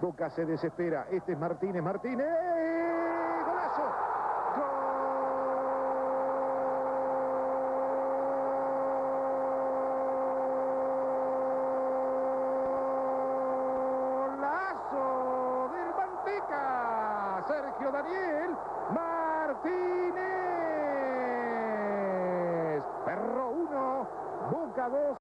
Boca se desespera. Este es Martínez. Martínez. ¡Golazo! ¡Golazo del Manteca! Sergio Daniel Martínez. Perro 1, Boca 2.